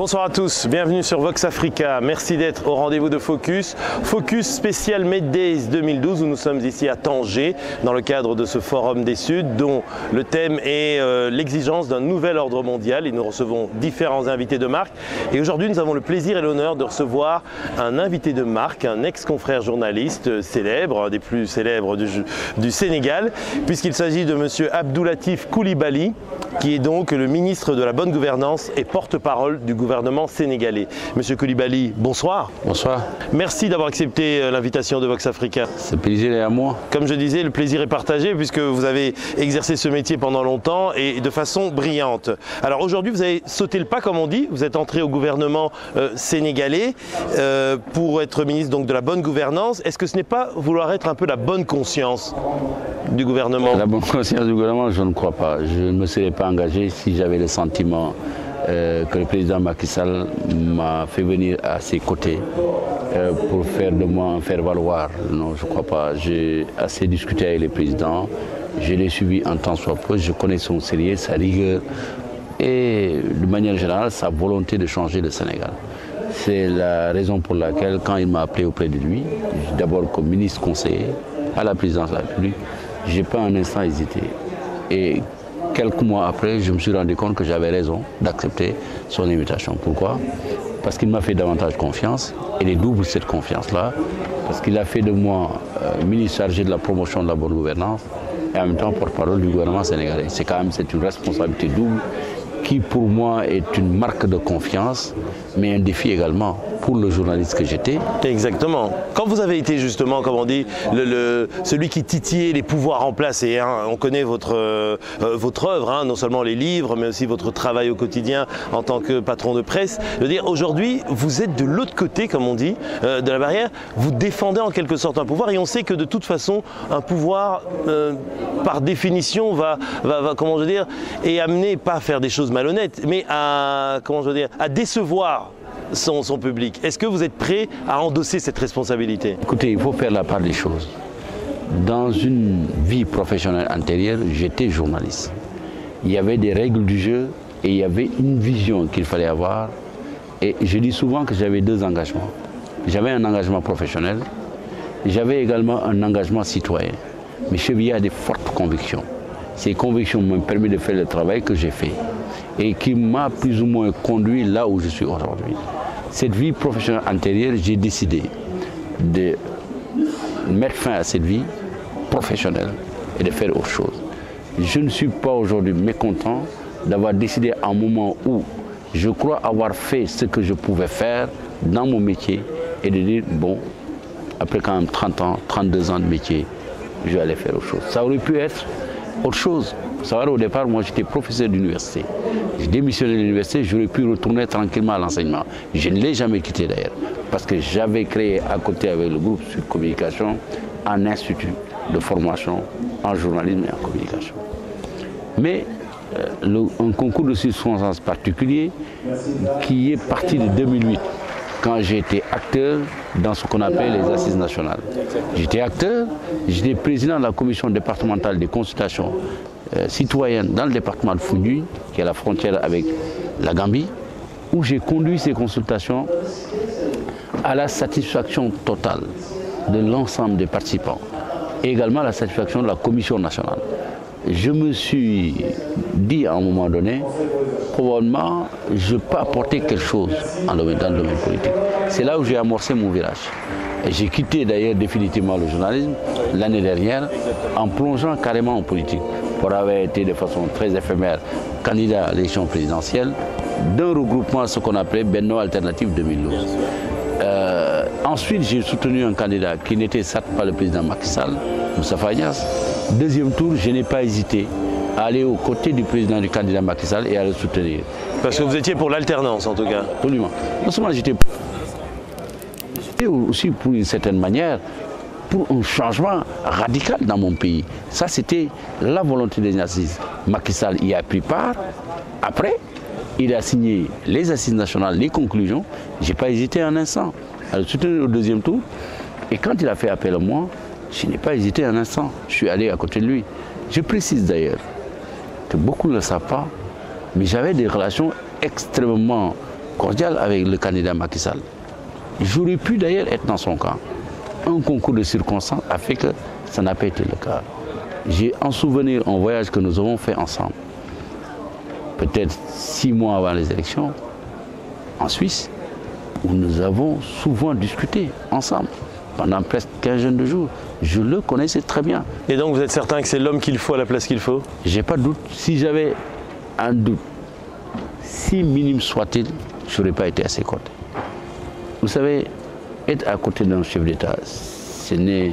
Bonsoir à tous, bienvenue sur Vox Africa. Merci d'être au rendez-vous de Focus. Focus spécial Med Days 2012 où nous sommes ici à Tanger dans le cadre de ce forum des Suds dont le thème est euh, l'exigence d'un nouvel ordre mondial et nous recevons différents invités de marque. Et aujourd'hui nous avons le plaisir et l'honneur de recevoir un invité de marque, un ex-confrère journaliste célèbre, un des plus célèbres du, du Sénégal, puisqu'il s'agit de monsieur Abdoulatif Koulibaly qui est donc le ministre de la bonne gouvernance et porte-parole du gouvernement sénégalais. Monsieur Koulibaly, bonsoir. Bonsoir. Merci d'avoir accepté euh, l'invitation de Vox Africa. Ce plaisir est à moi. Comme je disais, le plaisir est partagé puisque vous avez exercé ce métier pendant longtemps et de façon brillante. Alors aujourd'hui, vous avez sauté le pas, comme on dit. Vous êtes entré au gouvernement euh, sénégalais euh, pour être ministre donc, de la bonne gouvernance. Est-ce que ce n'est pas vouloir être un peu la bonne conscience du gouvernement? La bonne conscience du gouvernement, je ne crois pas. Je ne me serais pas engagé si j'avais le sentiment euh, que le président Macky Sall m'a fait venir à ses côtés euh, pour faire de moi un faire-valoir. Non, je ne crois pas. J'ai assez discuté avec le président. Je l'ai suivi en temps soit peu. Je connais son sérieux, sa rigueur et de manière générale sa volonté de changer le Sénégal. C'est la raison pour laquelle, quand il m'a appelé auprès de lui, d'abord comme ministre conseiller à la présidence de la République, je n'ai pas un instant hésité. Et quelques mois après, je me suis rendu compte que j'avais raison d'accepter son invitation. Pourquoi? Parce qu'il m'a fait davantage confiance, et il double cette confiance-là, parce qu'il a fait de moi euh, ministre chargé de la promotion de la bonne gouvernance et en même temps porte-parole du gouvernement sénégalais. C'est quand même une responsabilité double qui pour moi est une marque de confiance, mais un défi également pour le journaliste que j'étais. Exactement. Quand vous avez été justement, comme on dit, celui qui titillait les pouvoirs en place, et hein, on connaît votre, euh, votre œuvre, hein, non seulement les livres, mais aussi votre travail au quotidien en tant que patron de presse. Je veux dire, aujourd'hui, vous êtes de l'autre côté, comme on dit, euh, de la barrière, vous défendez en quelque sorte un pouvoir, et on sait que de toute façon, un pouvoir, euh, par définition, va, comment je veux dire, est amené pas à faire des choses malhonnêtes, mais à, décevoir son, public. Est-ce que vous êtes prêt à endosser cette responsabilité? Écoutez, il faut faire la part des choses. Dans une vie professionnelle antérieure, j'étais journaliste. Il y avait des règles du jeu et il y avait une vision qu'il fallait avoir. Et je dis souvent que j'avais deux engagements. J'avais un engagement professionnel, j'avais également un engagement citoyen. Mais chevillé à des fortes convictions. Ces convictions m'ont permis de faire le travail que j'ai fait et qui m'a plus ou moins conduit là où je suis aujourd'hui. Cette vie professionnelle antérieure, j'ai décidé de mettre fin à cette vie professionnelle et de faire autre chose. Je ne suis pas aujourd'hui mécontent d'avoir décidé à un moment où je crois avoir fait ce que je pouvais faire dans mon métier et de dire, bon, après quand même 30 ans, 32 ans de métier, je vais aller faire autre chose. Ça aurait pu être autre chose. Ça au départ, moi j'étais professeur d'université. J'ai démissionné de l'université, j'aurais pu retourner tranquillement à l'enseignement. Je ne l'ai jamais quitté d'ailleurs, parce que j'avais créé à côté avec le groupe Sud Communication un institut de formation en journalisme et en communication. Mais euh, un concours de circonstances particulier qui est parti de 2008 quand j'ai été acteur dans ce qu'on appelle les assises nationales. J'étais acteur, j'étais président de la commission départementale des consultations euh, citoyennes dans le département de Foundiougne, qui est à la frontière avec la Gambie, où j'ai conduit ces consultations à la satisfaction totale de l'ensemble des participants et également à la satisfaction de la commission nationale. Je me suis dit à un moment donné, probablement, je peux apporter quelque chose dans le domaine politique. C'est là où j'ai amorcé mon virage. J'ai quitté d'ailleurs définitivement le journalisme l'année dernière en plongeant carrément en politique pour avoir été de façon très éphémère candidat à l'élection présidentielle d'un regroupement, ce qu'on appelait Benno Alternative 2012. Euh, ensuite, j'ai soutenu un candidat qui n'était certes pas le président Macky Sall, Moussa Fagnas. Deuxième tour, je n'ai pas hésité à aller aux côtés du président du candidat Macky Sall et à le soutenir. Parce que vous étiez pour l'alternance en tout cas Absolument. Non seulement j'étais aussi pour une certaine manière pour un changement radical dans mon pays. Ça, c'était la volonté des assises. Macky Sall y a pris part. Après, il a signé les assises nationales, les conclusions. Je n'ai pas hésité un instant à le soutenir au deuxième tour. Et quand il a fait appel à moi, je n'ai pas hésité un instant. Je suis allé à côté de lui. Je précise d'ailleurs que beaucoup ne le savent pas, mais j'avais des relations extrêmement cordial avec le candidat Macky Sall. J'aurais pu d'ailleurs être dans son camp. Un concours de circonstances a fait que ça n'a pas été le cas. J'ai en souvenir un voyage que nous avons fait ensemble, peut-être six mois avant les élections, en Suisse, où nous avons souvent discuté ensemble pendant presque 15 de jours. Je le connaissais très bien. Et donc vous êtes certain que c'est l'homme qu'il faut à la place qu'il faut? J'ai pas de doute. Si j'avais un doute, si minime soit-il, je n'aurais pas été à ses côtés. Vous savez, être à côté d'un chef d'État, ce n'est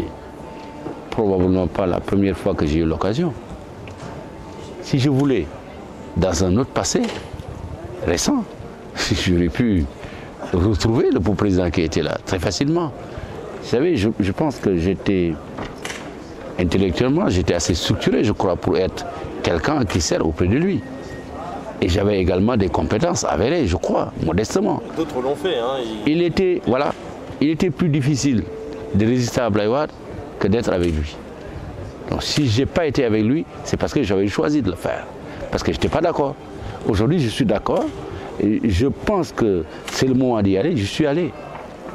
probablement pas la première fois que j'ai eu l'occasion. Si je voulais, dans un autre passé, récent, j'aurais pu retrouver le président qui était là très facilement. Vous savez, je, je pense que j'étais intellectuellement, j'étais assez structuré, je crois, pour être quelqu'un qui sert auprès de lui. Et j'avais également des compétences avérées, je crois, modestement. D'autres l'ont fait. Hein, il... était, voilà, il était plus difficile de résister à Blayward que d'être avec lui. Donc si je n'ai pas été avec lui, c'est parce que j'avais choisi de le faire. Parce que je n'étais pas d'accord. Aujourd'hui, je suis d'accord. Je pense que c'est le moment d'y aller. Je suis allé.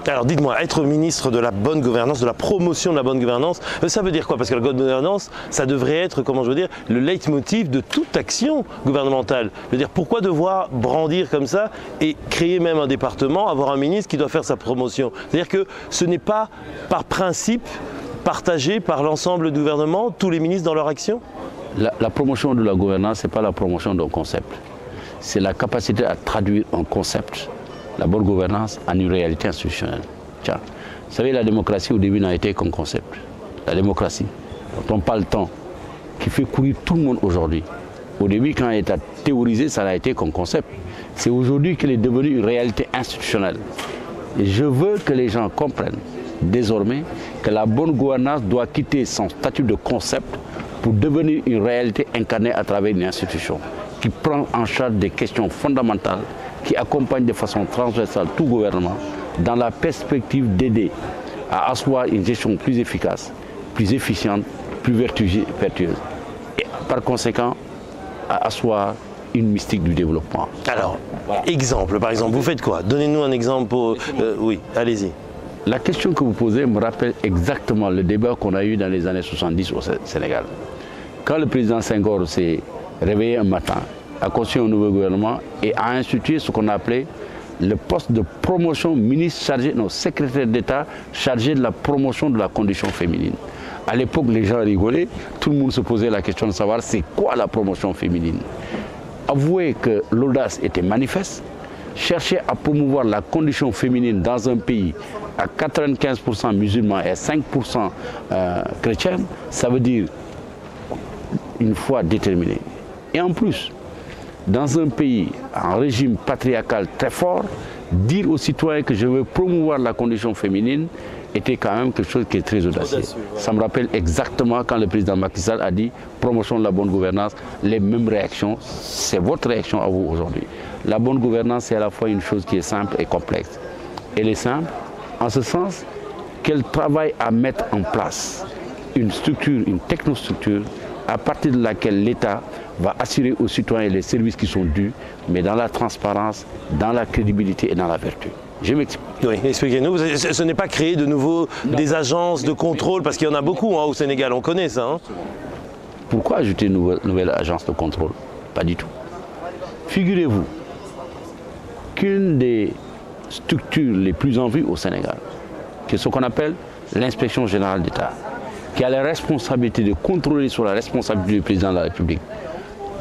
Alors dites-moi, être ministre de la bonne gouvernance, de la promotion de la bonne gouvernance, euh, ça veut dire quoi? Parce que la bonne gouvernance, ça devrait être, comment je veux dire, le leitmotiv de toute action gouvernementale. Je veux dire, pourquoi devoir brandir comme ça et créer même un département, avoir un ministre qui doit faire sa promotion? C'est-à-dire que ce n'est pas par principe partagé par l'ensemble du gouvernement, tous les ministres dans leur action? La, promotion de la gouvernance, ce n'est pas la promotion d'un concept. C'est la capacité à traduire un concept la bonne gouvernance en une réalité institutionnelle. Tiens, vous savez, la démocratie au début n'a été qu'un concept. La démocratie, quand on parle le temps, qui fait courir tout le monde aujourd'hui. Au début, quand elle a théorisé, ça n'a été qu'un concept. C'est aujourd'hui qu'elle est devenue une réalité institutionnelle. Et je veux que les gens comprennent désormais que la bonne gouvernance doit quitter son statut de concept pour devenir une réalité incarnée à travers une institution qui prend en charge des questions fondamentales qui accompagne de façon transversale tout gouvernement dans la perspective d'aider à asseoir une gestion plus efficace, plus efficiente, plus vertueuse. Et par conséquent, à asseoir une mystique du développement. Alors, exemple, par exemple, vous faites quoi? Donnez-nous un exemple. Euh, oui, allez-y. La question que vous posez me rappelle exactement le débat qu'on a eu dans les années 70 au Sénégal. Quand le président Senghor s'est réveillé un matin a conçu un nouveau gouvernement et a institué ce qu'on appelait le poste de promotion ministre chargé, non, secrétaire d'État chargé de la promotion de la condition féminine. À l'époque, les gens rigolaient, tout le monde se posait la question de savoir c'est quoi la promotion féminine. Avouer que l'audace était manifeste, chercher à promouvoir la condition féminine dans un pays à 95% musulmans et 5% euh, chrétiens, ça veut dire une foi déterminée. Et en plus, dans un pays en régime patriarcal très fort, dire aux citoyens que je veux promouvoir la condition féminine était quand même quelque chose qui est très audacieux. Ça me rappelle exactement quand le président Macky Sall a dit promotion de la bonne gouvernance, les mêmes réactions, c'est votre réaction à vous aujourd'hui. La bonne gouvernance, c'est à la fois une chose qui est simple et complexe. Elle est simple en ce sens qu'elle travaille à mettre en place une structure, une technostructure, à partir de laquelle l'État va assurer aux citoyens les services qui sont dus, mais dans la transparence, dans la crédibilité et dans la vertu. Je m'explique. Oui, expliquez-nous. Ce n'est pas créer de nouveau des agences de contrôle, parce qu'il y en a beaucoup hein, au Sénégal, on connaît ça. Hein. Pourquoi ajouter une nouvelle, nouvelle agence de contrôle? Pas du tout. Figurez-vous qu'une des structures les plus en vue au Sénégal, qui est ce qu'on appelle l'inspection générale d'État, qui a la responsabilité de contrôler sur la responsabilité du président de la République,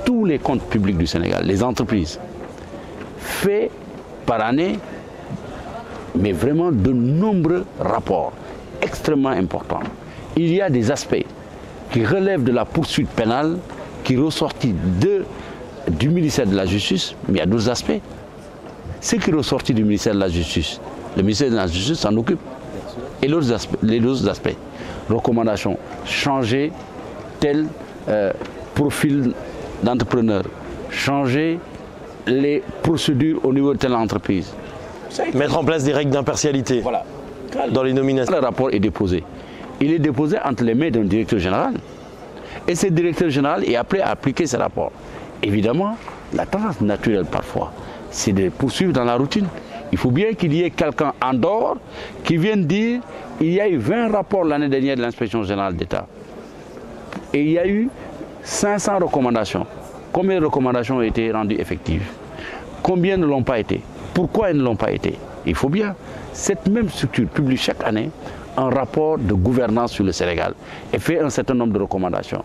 tous les comptes publics du Sénégal, les entreprises, fait par année, mais vraiment de nombreux rapports extrêmement importants. Il y a des aspects qui relèvent de la poursuite pénale, qui ressortit du ministère de la Justice, mais il y a d'autres aspects. Ce qui ressortit du ministère de la Justice, le ministère de la Justice s'en occupe. Et les autres aspects, recommandations, changer tel euh, profil d'entrepreneurs, changer les procédures au niveau de telle entreprise. Mettre en place des règles d'impartialité voilà. dans les nominations. Le rapport est déposé. Il est déposé entre les mains d'un directeur général. Et ce directeur général est appelé à appliquer ce rapport. Évidemment, la tendance naturelle parfois, c'est de poursuivre dans la routine. Il faut bien qu'il y ait quelqu'un en dehors qui vienne dire il y a eu 20 rapports l'année dernière de l'inspection générale d'État. Et il y a eu 500 recommandations. Combien de recommandations ont été rendues effectives? Combien ne l'ont pas été? Pourquoi elles ne l'ont pas été? Il faut bien. Cette même structure publie chaque année un rapport de gouvernance sur le Sénégal et fait un certain nombre de recommandations.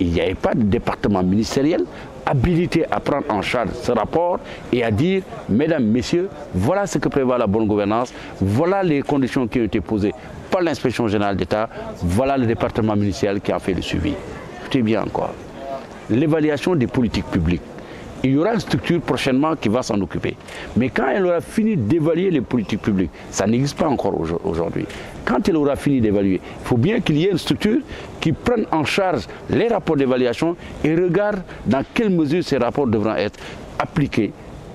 Il n'y avait pas de département ministériel habilité à prendre en charge ce rapport et à dire, mesdames, messieurs, voilà ce que prévoit la bonne gouvernance, voilà les conditions qui ont été posées par l'inspection générale d'État, voilà le département ministériel qui a fait le suivi. Écoutez bien encore. L'évaluation des politiques publiques il y aura une structure prochainement qui va s'en occuper. Mais quand elle aura fini d'évaluer les politiques publiques, ça n'existe pas encore aujourd'hui. Quand elle aura fini d'évaluer, il faut bien qu'il y ait une structure qui prenne en charge les rapports d'évaluation et regarde dans quelle mesure ces rapports devront être appliqués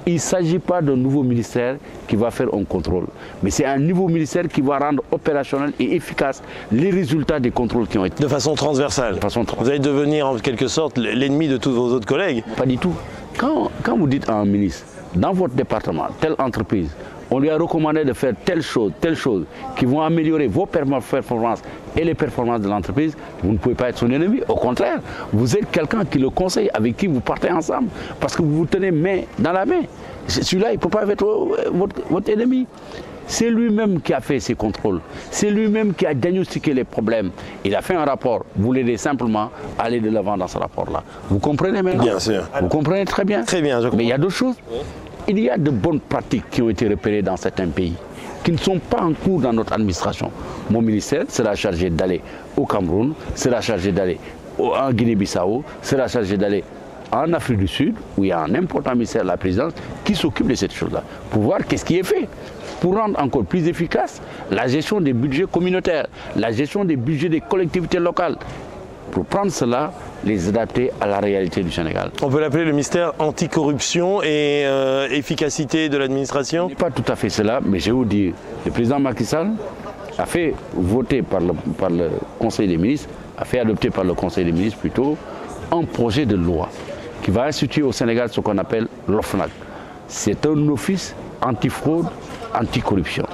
il ne s'agit pas d'un nouveau ministère qui va faire un contrôle, mais c'est un nouveau ministère qui va rendre opérationnel et efficace les résultats des contrôles qui ont été. De façon transversale. De façon transversale. Vous allez devenir en quelque sorte l'ennemi de tous vos autres collègues Pas du tout. Quand, vous dites à un ministre, dans votre département, telle entreprise, on lui a recommandé de faire telle chose, telle chose, qui vont améliorer vos performances et les performances de l'entreprise, vous ne pouvez pas être son ennemi. Au contraire, vous êtes quelqu'un qui le conseille, avec qui vous partez ensemble, parce que vous vous tenez main dans la main. Celui-là, il ne peut pas être votre ennemi. C'est lui-même qui a fait ces contrôles. C'est lui-même qui a diagnostiqué les problèmes. Il a fait un rapport. Vous l'aidez simplement à aller de l'avant dans ce rapport-là. Vous comprenez maintenant? Bien sûr. Vous comprenez très bien? Très bien, Mais il y a d'autres choses. Il y a de bonnes pratiques qui ont été repérées dans certains pays qui ne sont pas en cours dans notre administration. Mon ministère sera chargé d'aller au Cameroun, sera chargé d'aller en Guinée-Bissau, sera chargé d'aller en Afrique du Sud, où il y a un important ministère de la présidence qui s'occupe de cette chose-là, pour voir qu'est-ce qui est fait pour rendre encore plus efficace la gestion des budgets communautaires, la gestion des budgets des collectivités locales. Pour prendre cela, les adapter à la réalité du Sénégal. On peut l'appeler le mystère anticorruption et euh, efficacité de l'administration Pas tout à fait cela, mais je vais vous dire, le président Macky Sall a fait voter par le, par le Conseil des ministres, a fait adopter par le Conseil des ministres plutôt, un projet de loi qui va instituer au Sénégal ce qu'on appelle l'OFNAC. C'est un office antifraude, anticorruption.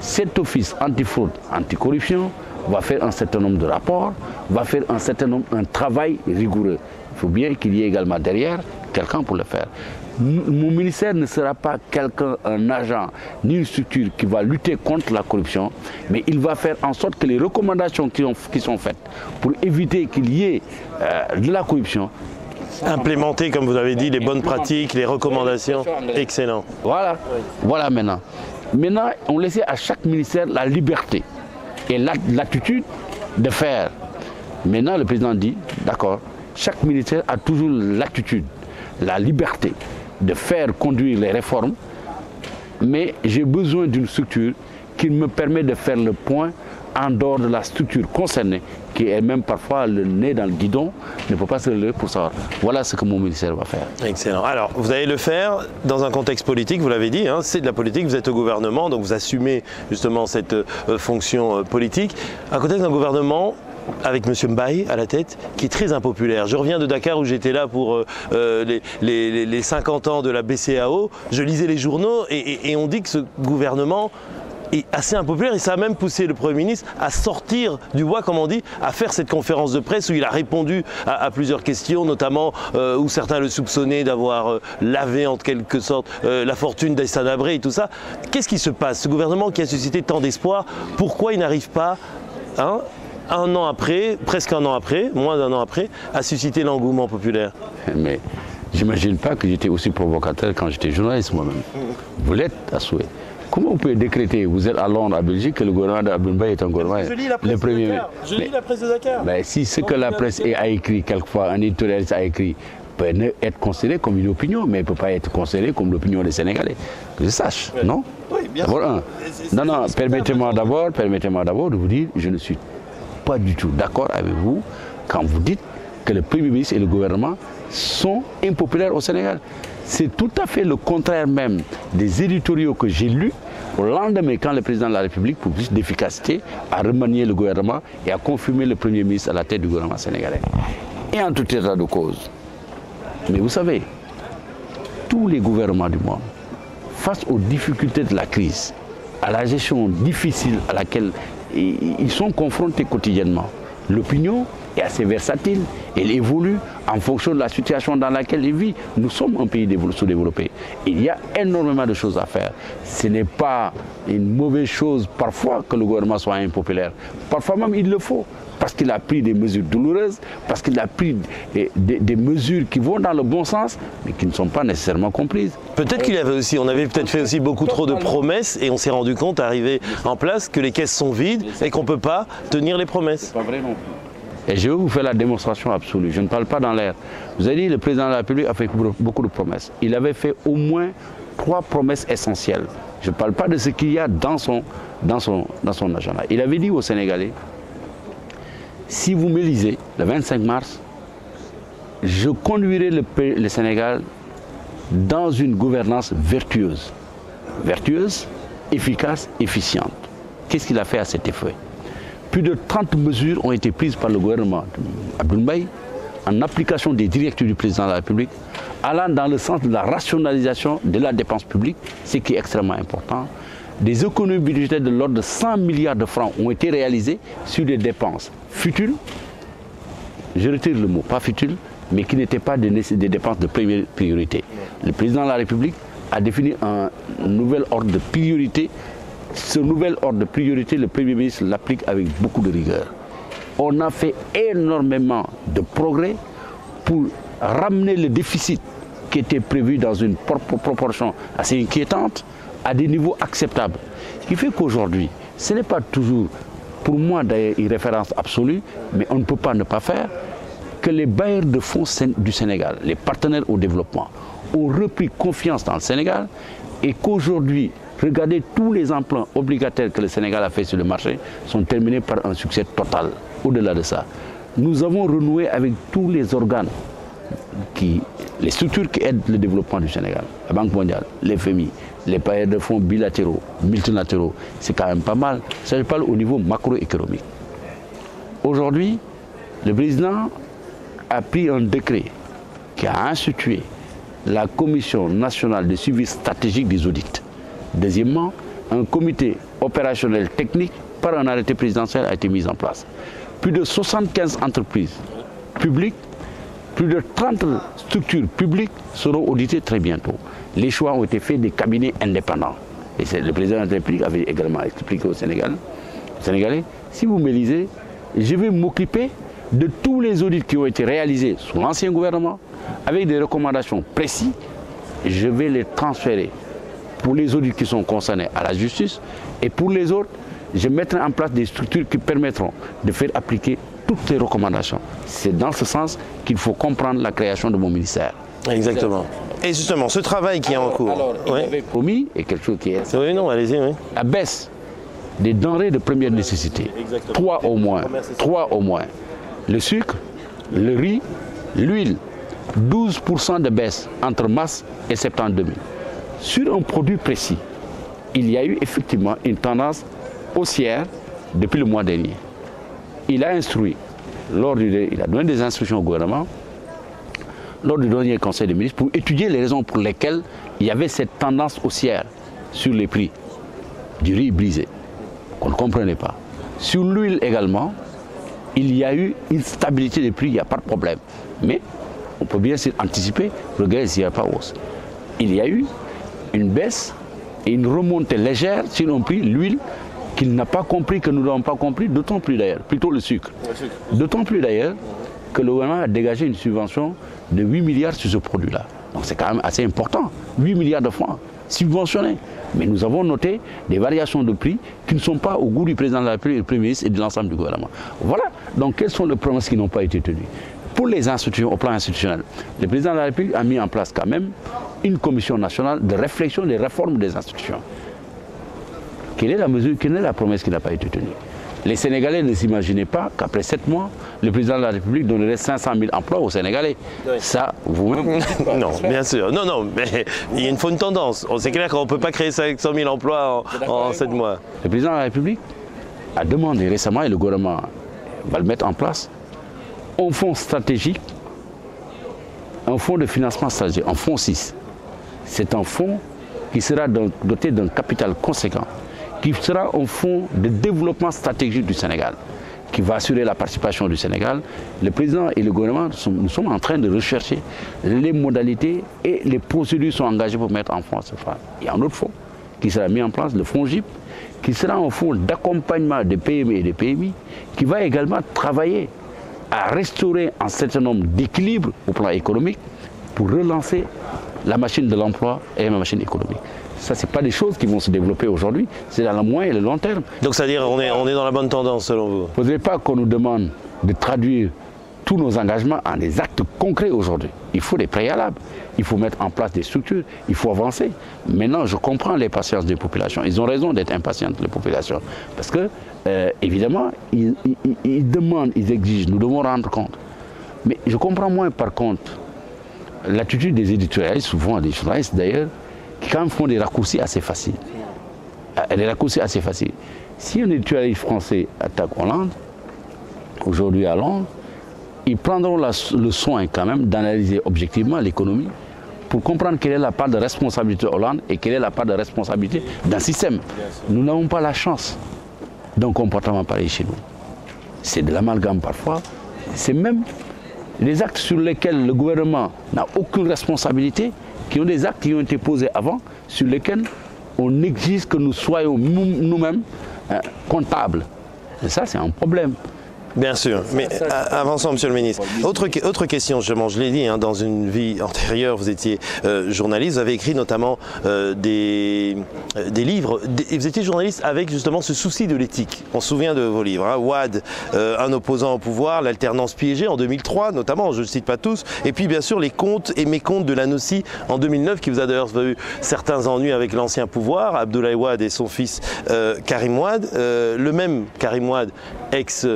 Cet office antifraude, anticorruption va faire un certain nombre de rapports, va faire un certain nombre, un travail rigoureux. Il faut bien qu'il y ait également derrière quelqu'un pour le faire. Mon ministère ne sera pas quelqu'un, un agent, ni une structure qui va lutter contre la corruption, mais il va faire en sorte que les recommandations qui, qui sont faites pour éviter qu'il y ait euh, de la corruption implémenter, comme vous avez dit, les bonnes pratiques, les recommandations. Excellent. Voilà. Voilà maintenant. Maintenant, on laissait à chaque ministère la liberté et l'attitude de faire. Maintenant, le président dit, d'accord, chaque ministère a toujours l'attitude, la liberté de faire conduire les réformes, mais j'ai besoin d'une structure qui me permet de faire le point en dehors de la structure concernée, qui est même parfois le nez dans le guidon, ne peut pas se lever pour savoir. Voilà ce que mon ministère va faire. Excellent. Alors, vous allez le faire dans un contexte politique, vous l'avez dit, hein, c'est de la politique, vous êtes au gouvernement, donc vous assumez justement cette euh, fonction euh, politique. Un contexte d'un gouvernement avec M. Mbaye à la tête, qui est très impopulaire. Je reviens de Dakar où j'étais là pour euh, les, 50 ans de la BCAO. Je lisais les journaux et on dit que ce gouvernement est assez impopulaire et ça a même poussé le Premier ministre à sortir du bois, comme on dit, à faire cette conférence de presse où il a répondu à, plusieurs questions, notamment euh, où certains le soupçonnaient d'avoir euh, lavé en quelque sorte euh, la fortune d'Aïssa Abré et tout ça. Qu'est-ce qui se passe? Ce gouvernement qui a suscité tant d'espoir, pourquoi il n'arrive pas hein, un an après, presque un an après, moins d'un an après, à susciter l'engouement populaire? Mais j'imagine pas que j'étais aussi provocateur quand j'étais journaliste moi-même. Vous l'êtes à souhait. Comment vous pouvez décréter, vous êtes à Londres, à Belgique, que le gouvernement d'Abdoulaye est un gouvernement Je lis la presse de Dakar. Je lis la presse de Dakar. Ben, si ce que la presse a écrit, quelquefois, un éditorialiste a écrit, peut être considéré comme une opinion, mais ne peut pas être considéré comme l'opinion des Sénégalais. Que je sache, non? Oui, bien sûr. Non, non, permettez-moi d'abord permettez d'abord de vous dire, je ne suis pas du tout d'accord avec vous quand vous dites que le Premier ministre et le gouvernement sont impopulaires au Sénégal. C'est tout à fait le contraire même des éditoriaux que j'ai lus au lendemain, quand le président de la République, pour plus d'efficacité, a remanié le gouvernement et a confirmé le Premier ministre à la tête du gouvernement sénégalais. Et en tout état de cause. Mais vous savez, tous les gouvernements du monde, face aux difficultés de la crise, à la gestion difficile à laquelle ils sont confrontés quotidiennement, l'opinion est assez versatile. Elle évolue en fonction de la situation dans laquelle il vit. Nous sommes un pays sous-développé. Il y a énormément de choses à faire. Ce n'est pas une mauvaise chose parfois que le gouvernement soit impopulaire. Parfois même il le faut parce qu'il a pris des mesures douloureuses, parce qu'il a pris des, mesures qui vont dans le bon sens, mais qui ne sont pas nécessairement comprises. Peut-être qu'il avait aussi, on avait peut-être fait aussi beaucoup trop de promesses et on s'est rendu compte, arrivé en place, que les caisses sont vides et qu'on ne peut pas tenir les promesses. Pas vrai non et je vais vous faire la démonstration absolue. Je ne parle pas dans l'air. Vous avez dit le président de la République a fait beaucoup de promesses. Il avait fait au moins trois promesses essentielles. Je ne parle pas de ce qu'il y a dans son, dans, son, dans son agenda. Il avait dit aux Sénégalais, si vous m'élisez le 25 mars, je conduirai le, le Sénégal dans une gouvernance vertueuse. Vertueuse, efficace, efficiente. Qu'est-ce qu'il a fait à cet effet? Plus de 30 mesures ont été prises par le gouvernement Abdoulaye en application des directives du président de la République, allant dans le sens de la rationalisation de la dépense publique, ce qui est extrêmement important. Des économies budgétaires de l'ordre de 100 milliards de francs ont été réalisées sur des dépenses futiles, je retire le mot, pas futiles, mais qui n'étaient pas des, des dépenses de première priorité. Le président de la République a défini un nouvel ordre de priorité ce nouvel ordre de priorité, le Premier ministre l'applique avec beaucoup de rigueur. On a fait énormément de progrès pour ramener le déficit qui était prévu dans une proportion assez inquiétante à des niveaux acceptables. Ce qui fait qu'aujourd'hui, ce n'est pas toujours, pour moi d'ailleurs, une référence absolue, mais on ne peut pas ne pas faire, que les bailleurs de fonds du Sénégal, les partenaires au développement, ont repris confiance dans le Sénégal et qu'aujourd'hui, Regardez tous les emplois obligataires que le Sénégal a fait sur le marché sont terminés par un succès total. Au-delà de ça, nous avons renoué avec tous les organes, les structures qui aident le développement du Sénégal. La Banque mondiale, l'FMI, les pailleurs de fonds bilatéraux, multilatéraux. C'est quand même pas mal. Ça, je parle au niveau macroéconomique. Aujourd'hui, le président a pris un décret qui a institué la Commission nationale de suivi stratégique des audits. Deuxièmement, un comité opérationnel technique par un arrêté présidentiel a été mis en place. Plus de 75 entreprises publiques, plus de 30 structures publiques seront auditées très bientôt. Les choix ont été faits des cabinets indépendants. Et le président de la République avait également expliqué au Sénégal, Sénégalais, si vous me lisez, je vais m'occuper de tous les audits qui ont été réalisés sous l'ancien gouvernement, avec des recommandations précises, je vais les transférer pour les audits qui sont concernés à la justice et pour les autres, je mettrai en place des structures qui permettront de faire appliquer toutes les recommandations. C'est dans ce sens qu'il faut comprendre la création de mon ministère. Exactement. Et justement, ce travail qui est en cours. Alors, il avait promis, et quelque chose qui est. Oui, non, allez-y, oui. La baisse des denrées de première nécessité. Trois au moins. Trois au moins. Le sucre, le riz, l'huile. 12% de baisse entre mars et septembre 2000 sur un produit précis, il y a eu effectivement une tendance haussière depuis le mois dernier. Il a instruit, lors du, il a donné des instructions au gouvernement lors du dernier Conseil des ministres pour étudier les raisons pour lesquelles il y avait cette tendance haussière sur les prix du riz brisé, qu'on ne comprenait pas. Sur l'huile également, il y a eu une stabilité des prix, il n'y a pas de problème. Mais on peut bien anticiper, regarder s'il n'y a pas hausse. Il y a eu une baisse et une remontée légère si l'on pris l'huile qu'il n'a pas compris, que nous n'avons pas compris, d'autant plus d'ailleurs, plutôt le sucre. D'autant plus d'ailleurs que le gouvernement a dégagé une subvention de 8 milliards sur ce produit-là. Donc c'est quand même assez important, 8 milliards de francs subventionnés. Mais nous avons noté des variations de prix qui ne sont pas au goût du président de la République, du Premier ministre et de l'ensemble du gouvernement. Voilà, donc quelles sont les promesses qui n'ont pas été tenues? Pour les institutions, au plan institutionnel, le président de la République a mis en place quand même une commission nationale de réflexion des réformes des institutions. Quelle est la mesure, quelle est la promesse qui n'a pas été tenue? Les Sénégalais ne s'imaginaient pas qu'après sept mois, le président de la République donnerait 500 000 emplois aux Sénégalais. Ça, vous-même. non, bien sûr. Non, non, mais il y a une, faut une tendance. C'est clair qu'on ne peut pas créer 500 000 emplois en, sept mois. Le président de la République a demandé récemment, et le gouvernement va le mettre en place, un fonds stratégique, un fonds de financement stratégique, un fonds 6, c'est un fonds qui sera doté d'un capital conséquent, qui sera un fonds de développement stratégique du Sénégal, qui va assurer la participation du Sénégal. Le président et le gouvernement, nous sommes en train de rechercher les modalités et les procédures sont engagées pour mettre en France ce fonds. Il y a un autre fonds qui sera mis en place, le fonds GIP, qui sera un fonds d'accompagnement des PME et des PMI, qui va également travailler à restaurer un certain nombre d'équilibres au plan économique pour relancer la machine de l'emploi et la machine économique. Ça, ce pas des choses qui vont se développer aujourd'hui, c'est dans le moyen et le long terme. Donc, c'est-à-dire on est, on est dans la bonne tendance, selon vous? Il ne faudrait pas qu'on nous demande de traduire tous nos engagements en des actes concrets aujourd'hui. Il faut des préalables, il faut mettre en place des structures, il faut avancer. Maintenant, je comprends les patiences des populations. Ils ont raison d'être impatientes, les populations. Parce que, euh, évidemment, ils, ils demandent, ils exigent, nous devons rendre compte. Mais je comprends moins, par contre, l'attitude des éditorialistes, souvent des journalistes d'ailleurs, qui quand même font des raccourcis assez faciles. Euh, des raccourcis assez faciles. Si un éditorialiste français attaque Hollande, aujourd'hui à Londres, ils prendront le soin quand même d'analyser objectivement l'économie pour comprendre quelle est la part de responsabilité de Hollande et quelle est la part de responsabilité d'un système. Nous n'avons pas la chance d'un comportement pareil chez nous. C'est de l'amalgame parfois. C'est même les actes sur lesquels le gouvernement n'a aucune responsabilité, qui ont des actes qui ont été posés avant, sur lesquels on exige que nous soyons nous-mêmes hein, comptables. Et ça, c'est un problème. Bien sûr, mais avançons, Monsieur le Ministre. Autre, autre question, je l'ai dit, hein, dans une vie antérieure, vous étiez euh, journaliste, vous avez écrit notamment euh, des, euh, des, livres, vous étiez journaliste avec justement ce souci de l'éthique. On se souvient de vos livres, hein. Wad, un opposant au pouvoir, l'alternance piégée en 2003 notamment, je ne cite pas tous, et puis bien sûr les comptes et mécomptes de l'ANOCI en 2009, qui vous a d'ailleurs eu certains ennuis avec l'ancien pouvoir, Abdoulaye Wad et son fils Karim Wad, le même Karim Wad, ex...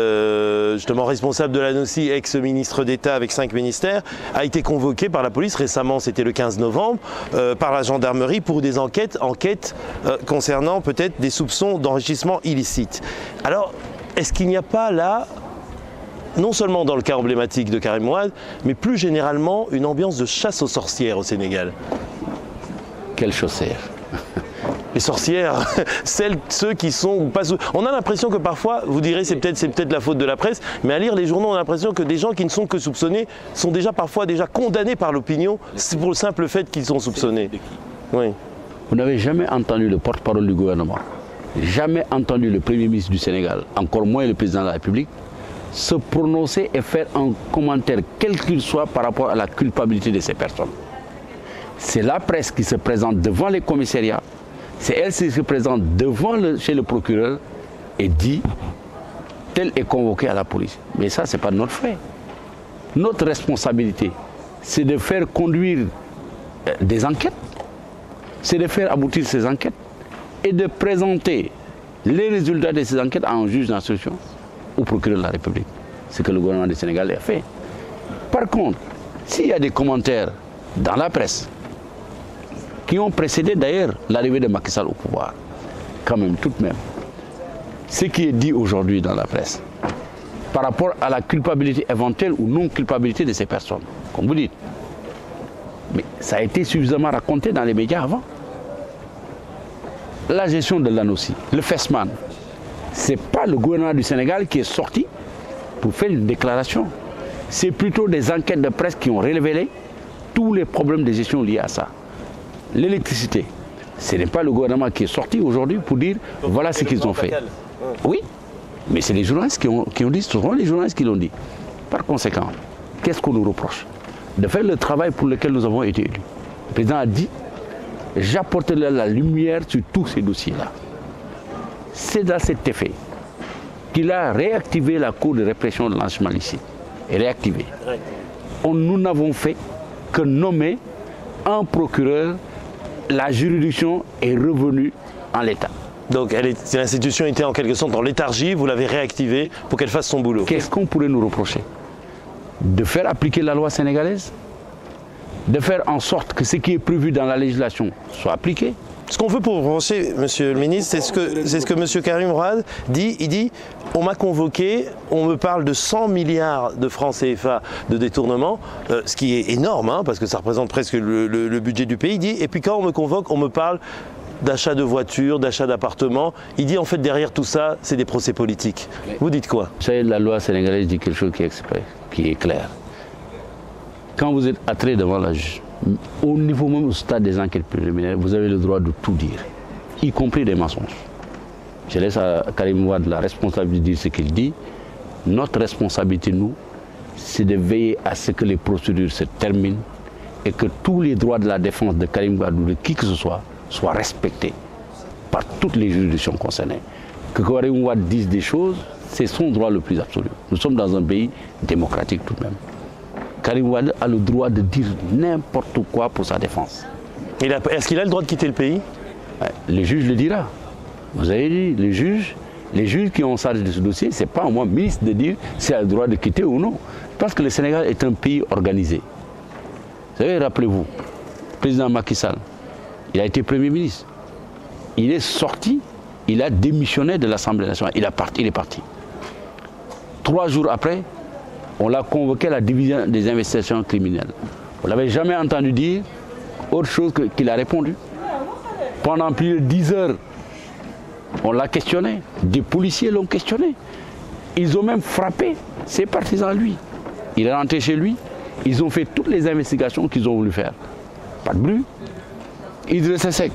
Euh, justement responsable de l'ANOCI, ex-ministre d'État avec cinq ministères, a été convoqué par la police récemment, c'était le 15 novembre, euh, par la gendarmerie pour des enquêtes, enquêtes euh, concernant peut-être des soupçons d'enrichissement illicite. Alors, est-ce qu'il n'y a pas là non seulement dans le cas emblématique de Karim Ouad, mais plus généralement une ambiance de chasse aux sorcières au Sénégal? Quelle chaussère les sorcières, celles, ceux qui sont pas. On a l'impression que parfois, vous direz, c'est peut-être, c'est peut-être la faute de la presse, mais à lire les journaux, on a l'impression que des gens qui ne sont que soupçonnés sont déjà parfois déjà condamnés par l'opinion pour le simple fait qu'ils sont soupçonnés. Oui. Vous n'avez jamais entendu le porte-parole du gouvernement, jamais entendu le Premier ministre du Sénégal, encore moins le président de la République, se prononcer et faire un commentaire, quel qu'il soit, par rapport à la culpabilité de ces personnes. C'est la presse qui se présente devant les commissariats c'est elle qui se présente devant chez le procureur et dit tel est convoqué à la police. Mais ça, ce n'est pas notre fait. Notre responsabilité, c'est de faire conduire euh, des enquêtes, c'est de faire aboutir ces enquêtes et de présenter les résultats de ces enquêtes à un juge d'instruction au procureur de la République. Ce que le gouvernement du Sénégal a fait. Par contre, s'il y a des commentaires dans la presse qui ont précédé d'ailleurs l'arrivée de Macky Sall au pouvoir. Quand même, tout de même. Ce qui est dit aujourd'hui dans la presse, par rapport à la culpabilité éventuelle ou non culpabilité de ces personnes, comme vous dites. Mais ça a été suffisamment raconté dans les médias avant. La gestion de l'ANOCI, le FESMAN, ce n'est pas le gouvernement du Sénégal qui est sorti pour faire une déclaration. C'est plutôt des enquêtes de presse qui ont révélé tous les problèmes de gestion liés à ça l'électricité. Ce n'est pas le gouvernement qui est sorti aujourd'hui pour dire voilà ce qu'ils ont fait. Oui, mais c'est les journalistes qui ont, qui ont dit, souvent les journalistes qui l'ont dit. Par conséquent, qu'est-ce qu'on nous reproche? De faire le travail pour lequel nous avons été élus. Le président a dit j'apporterai la lumière sur tous ces dossiers-là. C'est dans cet effet qu'il a réactivé la Cour de répression de l'enseignement. Et réactivé. nous n'avons fait que nommer un procureur la juridiction est revenue en l'état. Donc l'institution était en quelque sorte en léthargie, vous l'avez réactivée pour qu'elle fasse son boulot. Qu'est-ce qu'on pourrait nous reprocher? De faire appliquer la loi sénégalaise? De faire en sorte que ce qui est prévu dans la législation soit appliqué? Ce qu'on veut pour penser, monsieur le ministre, c'est ce que, ce que monsieur Karim Rad dit. Il dit on m'a convoqué, on me parle de 100 milliards de francs CFA de détournement, euh, ce qui est énorme, hein, parce que ça représente presque le, budget du pays. Il dit, et puis quand on me convoque, on me parle d'achat de voitures, d'achat d'appartements. Il dit en fait derrière tout ça, c'est des procès politiques. Vous dites quoi? Vous savez, la loi sénégalaise dit quelque chose qui est, qui est clair. Quand vous êtes attrait devant la juge, au niveau même au stade des enquêtes préliminaires, vous avez le droit de tout dire, y compris des mensonges. Je laisse à Karim Ouad la responsabilité de dire ce qu'il dit. Notre responsabilité, nous, c'est de veiller à ce que les procédures se terminent et que tous les droits de la défense de Karim Ouad ou de qui que ce soit soient respectés par toutes les juridictions concernées. Que Karim Ouad dise des choses, c'est son droit le plus absolu. Nous sommes dans un pays démocratique tout de même. Karim a le droit de dire n'importe quoi pour sa défense. Est-ce qu'il a le droit de quitter le pays? Le juge le dira. Vous avez dit, les juges, les juges qui ont charge de ce dossier, ce n'est pas à moi, ministre, de dire s'il a le droit de quitter ou non. Parce que le Sénégal est un pays organisé. Vous savez, rappelez-vous, le président Macky Sall, il a été Premier ministre. Il est sorti, il a démissionné de l'Assemblée nationale. Il, a parti, il est parti. Trois jours après, on l'a convoqué à la division des investigations criminelles. Vous ne l'avez jamais entendu dire autre chose qu'il a répondu. Pendant plus de 10 heures, on l'a questionné. Des policiers l'ont questionné. Ils ont même frappé ses partisans, lui. Il est rentré chez lui. Ils ont fait toutes les investigations qu'ils ont voulu faire. Pas de bruit. Idriss Seck,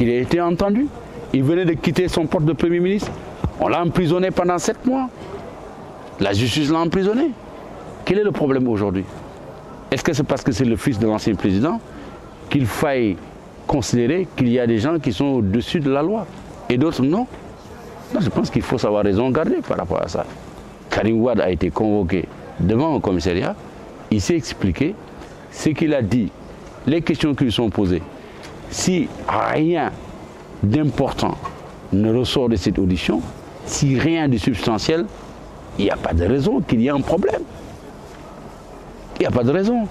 il a été entendu. Il venait de quitter son poste de Premier ministre. On l'a emprisonné pendant sept mois. La justice l'a emprisonné. Quel est le problème aujourd'hui? Est-ce que c'est parce que c'est le fils de l'ancien président qu'il faille considérer qu'il y a des gens qui sont au-dessus de la loi et d'autres non? Je pense qu'il faut savoir raison garder par rapport à ça. Karim Wad a été convoqué devant un commissariat, il s'est expliqué ce qu'il a dit, les questions qui lui sont posées. Si rien d'important ne ressort de cette audition, si rien de substantiel, il n'y a pas de raison qu'il y ait un problème. Il n'y a pas de raison.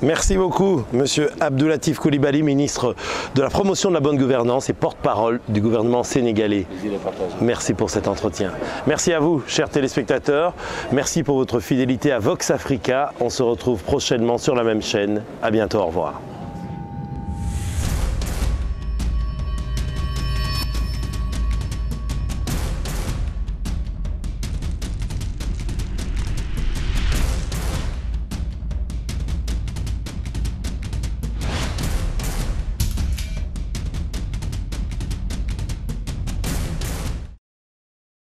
Merci beaucoup, Monsieur Abdoulatif Koulibaly, ministre de la promotion de la bonne gouvernance et porte-parole du gouvernement sénégalais. Merci pour cet entretien. Merci à vous, chers téléspectateurs. Merci pour votre fidélité à Vox Africa. On se retrouve prochainement sur la même chaîne. À bientôt. Au revoir.